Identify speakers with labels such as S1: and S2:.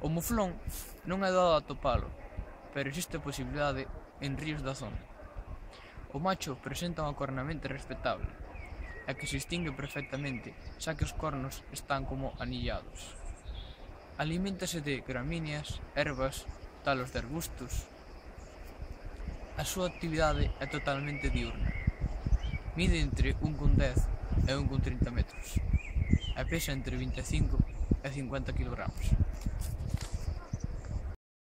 S1: O muflón non é dado atopalo, pero existe a posibilidade en ríos da zona. O macho presenta unha cornamente respetable, a que se distingue perfectamente, xa que os cornos están como anillados. Aliméntase de gramíneas, ervas, talos de arbustos. A súa actividade é totalmente diurna. Mide entre 1,10 e 1,30 metros. E pesa entre 25 e 50 kg.